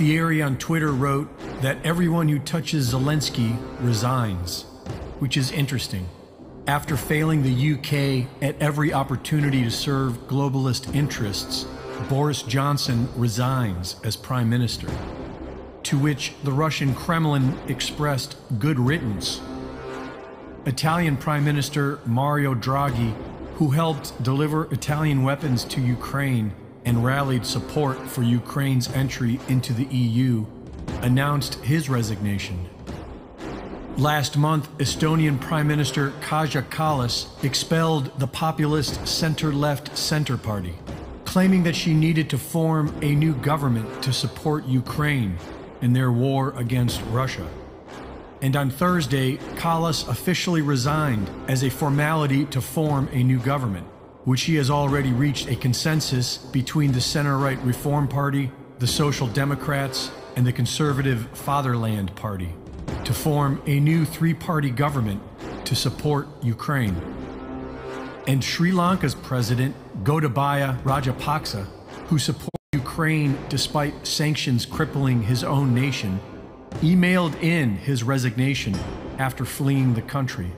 Thierry on Twitter wrote that everyone who touches Zelensky resigns, which is interesting. After failing the UK at every opportunity to serve globalist interests, Boris Johnson resigns as Prime Minister. To which the Russian Kremlin expressed good riddance. Italian Prime Minister Mario Draghi, who helped deliver Italian weapons to Ukraine and rallied support for Ukraine's entry into the EU, announced his resignation. Last month, Estonian Prime Minister Kaja Kallas expelled the populist center left Center Party, claiming that she needed to form a new government to support Ukraine in their war against Russia. And on Thursday, Kallas officially resigned as a formality to form a new government, which he has already reached a consensus between the center right Reform Party, the Social Democrats, and the conservative Fatherland Party to form a new three party government to support Ukraine. And Sri Lanka's president, Gotabaya Rajapaksa, who supports Ukraine despite sanctions crippling his own nation, emailed in his resignation after fleeing the country.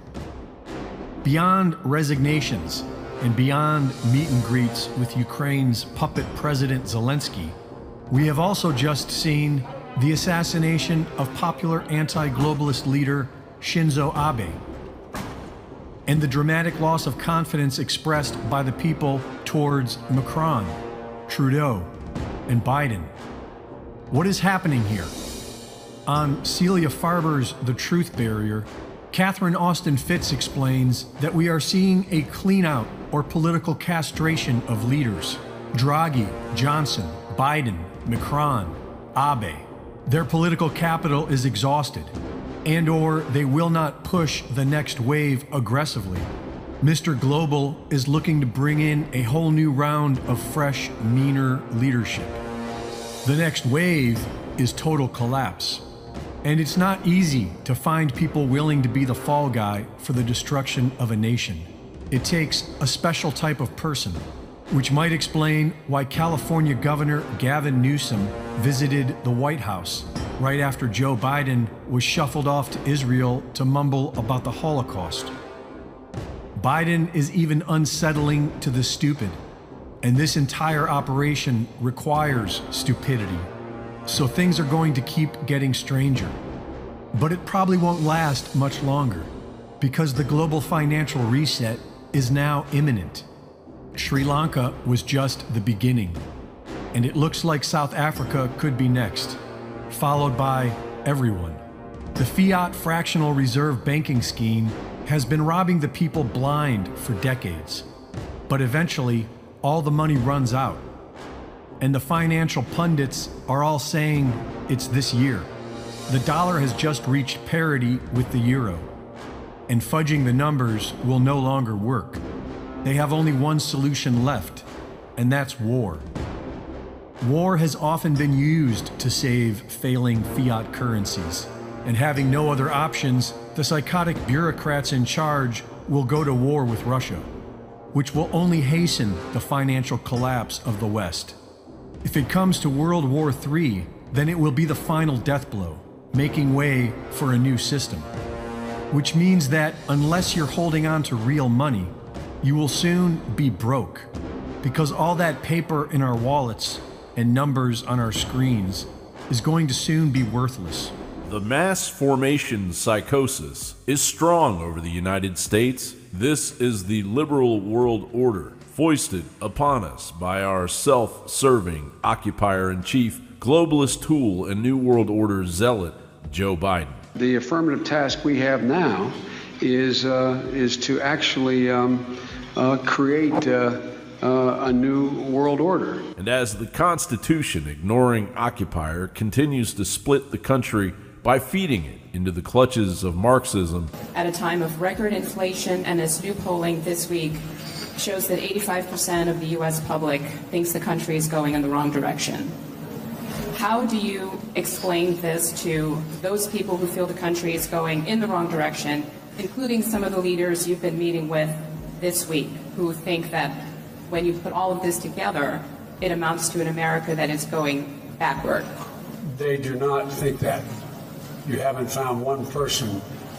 Beyond resignations and beyond meet and greets with Ukraine's puppet President Zelensky, we have also just seen the assassination of popular anti globalist leader Shinzo Abe, and the dramatic loss of confidence expressed by the people towards Macron, Trudeau, and Biden. What is happening here? On Celia Farber's The Truth Barrier, Catherine Austin Fitts explains that we are seeing a cleanout or political castration of leaders. Draghi, Johnson, Biden, Macron, Abe. Their political capital is exhausted, and or they will not push the next wave aggressively. Mr. Global is looking to bring in a whole new round of fresh, meaner leadership. The next wave is total collapse. And it's not easy to find people willing to be the fall guy for the destruction of a nation. It takes a special type of person, which might explain why California Governor Gavin Newsom visited the White House right after Joe Biden was shuffled off to Israel to mumble about the Holocaust. Biden is even unsettling to the stupid, and this entire operation requires stupidity. So things are going to keep getting stranger. But it probably won't last much longer because the global financial reset is now imminent. Sri Lanka was just the beginning, and it looks like South Africa could be next, followed by everyone. The fiat fractional reserve banking scheme has been robbing the people blind for decades, but eventually all the money runs out and the financial pundits are all saying it's this year. The dollar has just reached parity with the euro, and fudging the numbers will no longer work. They have only one solution left, and that's war. War has often been used to save failing fiat currencies, and having no other options, the psychotic bureaucrats in charge will go to war with Russia, which will only hasten the financial collapse of the West. If it comes to World War III, then it will be the final death blow, making way for a new system. Which means that unless you're holding on to real money, you will soon be broke. Because all that paper in our wallets and numbers on our screens is going to soon be worthless. The mass formation psychosis is strong over the United States. This is the liberal world order foisted upon us by our self serving occupier in chief, globalist tool, and New World Order zealot, Joe Biden. The affirmative task we have now is, uh, is to actually um, uh, create uh, uh a new world order. And as the Constitution, ignoring occupier, continues to split the country by feeding it into the clutches of Marxism. At a time of record inflation, and as new polling this week shows that 85% of the US public thinks the country is going in the wrong direction. How do you explain this to those people who feel the country is going in the wrong direction, including some of the leaders you've been meeting with this week, who think that when you put all of this together, it amounts to an America that is going backward? They do not think that. You haven't found one person,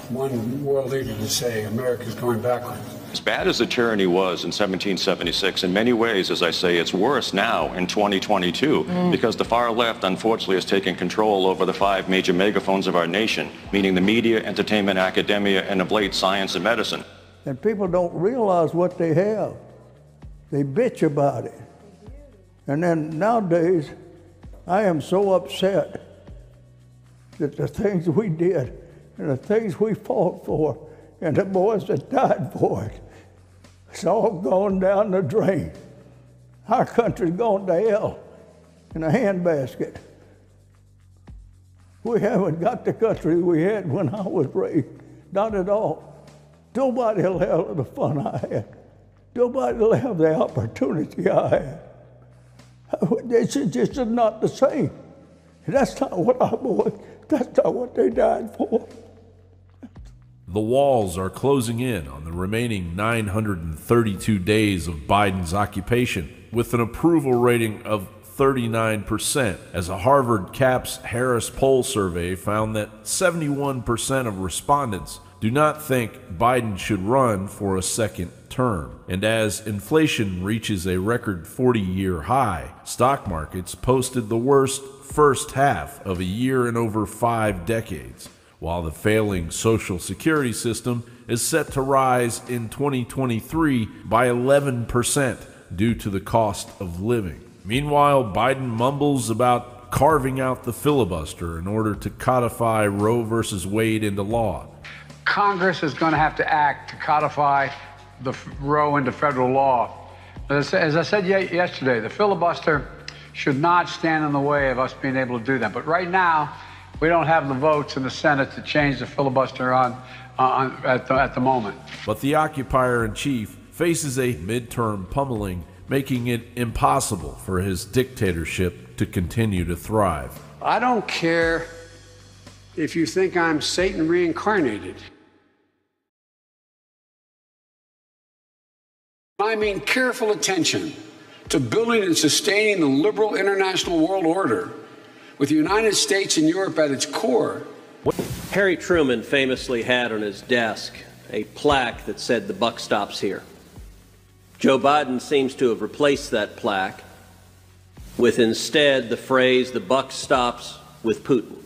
one world leader to say America's going backwards. As bad as the tyranny was in 1776, in many ways, as I say, it's worse now in 2022 mm. because the far left, unfortunately, has taken control over the five major megaphones of our nation, meaning the media, entertainment, academia, and of late, science and medicine. And people don't realize what they have. They bitch about it. And then nowadays, I am so upset that the things we did and the things we fought for and the boys that died for it, it's all gone down the drain. Our country's gone to hell in a handbasket. We haven't got the country we had when I was raised, not at all. Nobody will have the fun I had. Nobody will have the opportunity I had. This is just not the same. That's not what our boys, that's not what they died for. The walls are closing in on the remaining 932 days of Biden's occupation, with an approval rating of 39%, as a Harvard CAPS Harris poll survey found that 71% of respondents do not think Biden should run for a second term. And as inflation reaches a record 40 year high, stock markets posted the worst first half of a year in over five decades, while the failing Social Security system is set to rise in 2023 by 11% due to the cost of living. Meanwhile, Biden mumbles about carving out the filibuster in order to codify Roe v. Wade into law Congress is going to have to act to codify the Roe into federal law. As, as I said yesterday, the filibuster should not stand in the way of us being able to do that. But right now, we don't have the votes in the Senate to change the filibuster on, uh, on at, the, at the moment. But the occupier in chief faces a midterm pummeling, making it impossible for his dictatorship to continue to thrive. I don't care if you think I'm Satan reincarnated. I mean careful attention to building and sustaining the liberal international world order with the United States and Europe at its core. Harry Truman famously had on his desk a plaque that said, The buck stops here. Joe Biden seems to have replaced that plaque with instead the phrase, The buck stops with Putin.